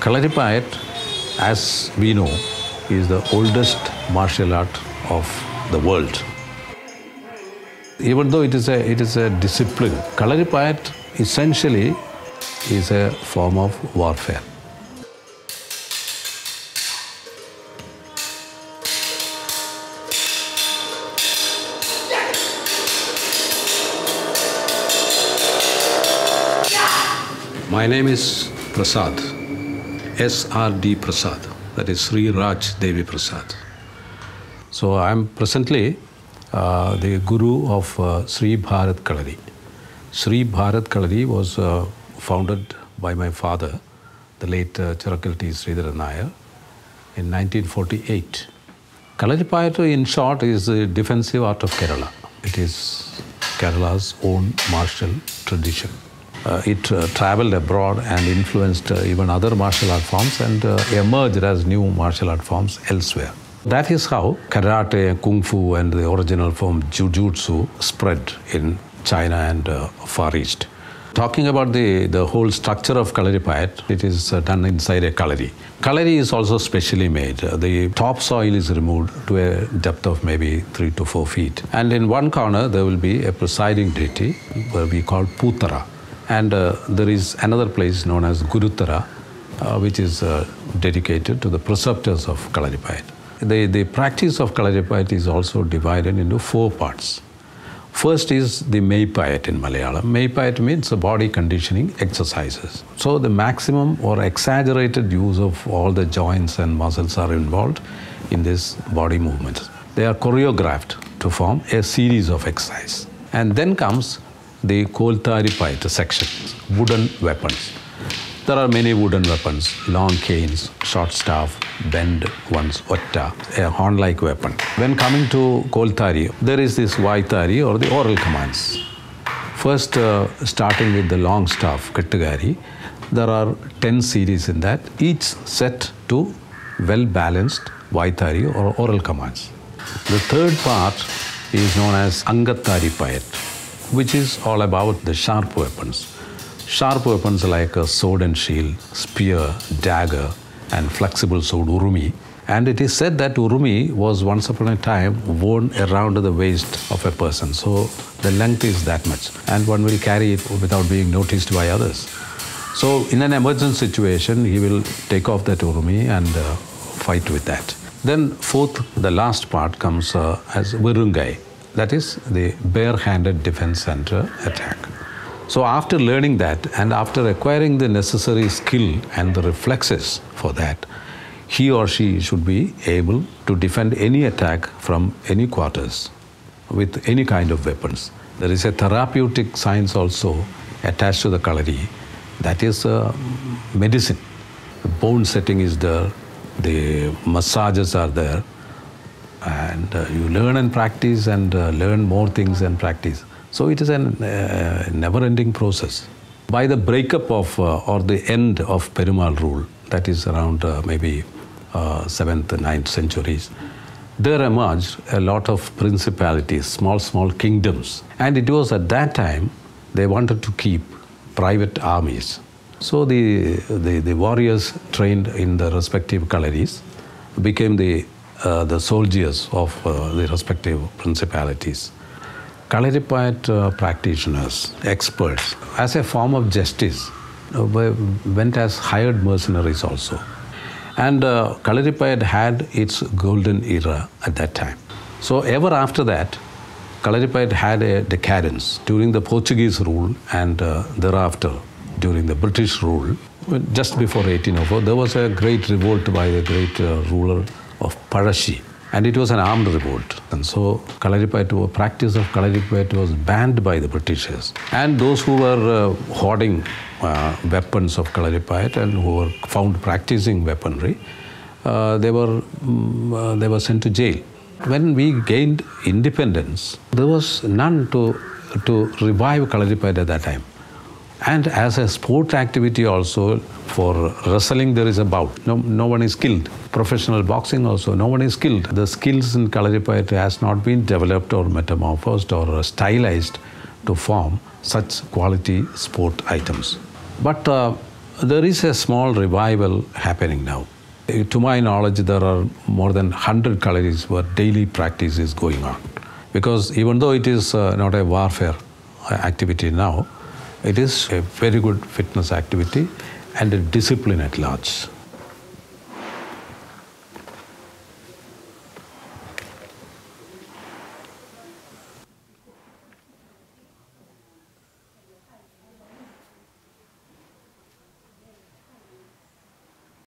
Kalaripayat, as we know, is the oldest martial art of the world. Even though it is a, it is a discipline, Kalaripayat essentially is a form of warfare. My name is Prasad, S.R.D. Prasad, that is Sri Raj Devi Prasad. So I am presently uh, the guru of uh, Sri Bharat Kalari. Sri Bharat Kalari was uh, founded by my father, the late uh, Chirakalti Sridhara Nair, in 1948. Kalaripayattu, in short, is the defensive art of Kerala. It is Kerala's own martial tradition. Uh, it uh, traveled abroad and influenced uh, even other martial art forms and emerged as new martial art forms elsewhere. That is how karate, kung fu, and the original form jujutsu spread in China and uh, Far East. Talking about the, the whole structure of Kalaripayat, it is uh, done inside a kalari. Kalari is also specially made. Uh, the topsoil is removed to a depth of maybe three to four feet. And in one corner, there will be a presiding deity, where we call Putara. And uh, there is another place known as Gurutara, uh, which is uh, dedicated to the preceptors of Kalaripayat. The, the practice of Kalaripayat is also divided into four parts. First is the Meipayat in Malayalam. Meipayat means body conditioning exercises. So the maximum or exaggerated use of all the joints and muscles are involved in this body movements. They are choreographed to form a series of exercises. And then comes the Koltari Payat section, wooden weapons. There are many wooden weapons, long canes, short staff, bend ones, otta, a horn-like weapon. When coming to Koltari, there is this Vaitari or the oral commands. First, uh, starting with the long staff, Kattagari, there are 10 series in that, each set to well-balanced Vaitari or oral commands. The third part is known as Angatari Payat, which is all about the sharp weapons. Sharp weapons like a sword and shield, spear, dagger, and flexible sword urumi. And it is said that urumi was once upon a time worn around the waist of a person. So the length is that much, and one will carry it without being noticed by others. So in an emergency situation, he will take off that urumi and uh, fight with that. Then fourth, the last part comes uh, as verumkai, that is the bare-handed defense uh, attack. So after learning that and after acquiring the necessary skill and the reflexes for that, he or she should be able to defend any attack from any quarters with any kind of weapons. There is a therapeutic science also attached to the kalari, that is uh, medicine. The bone setting is there, the massages are there, and uh, you learn and practice and uh, learn more things and practice. So it is a uh, never-ending process. By the breakup of uh, or the end of Perumal rule, that is around uh, maybe uh, 7th, 9th centuries, there emerged a lot of principalities, small, small kingdoms. And it was at that time they wanted to keep private armies. So the, the, the warriors trained in the respective kalaris became the, uh, the soldiers of uh, the respective principalities. Kalaripayat uh, practitioners, experts, as a form of justice, uh, went as hired mercenaries also. And uh, Kalaripayat had its golden era at that time. So ever after that, Kalaripayat had a decadence during the Portuguese rule and uh, thereafter during the British rule. Just before 1804, there was a great revolt by the great ruler of Pazhassi. And it was an armed revolt. And so Kalaripayat, practice of Kalaripayat was banned by the Britishers. And those who were uh, hoarding uh, weapons of Kalaripayat and who were found practicing weaponry, uh, they, were, um, they were sent to jail. When we gained independence, there was none to, to revive Kalaripayat at that time. And as a sport activity also, for wrestling there is a bout. No, no one is killed. Professional boxing also, no one is killed. The skills in Kalaripayattu has not been developed or metamorphosed or stylized to form such quality sport items. But uh, there is a small revival happening now. To my knowledge, there are more than 100 kalaris where daily practice is going on. Because even though it is uh, not a warfare activity now, it is a very good fitness activity and a discipline at large.